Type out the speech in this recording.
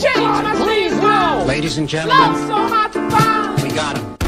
Please, no! Ladies and gentlemen, so we got him.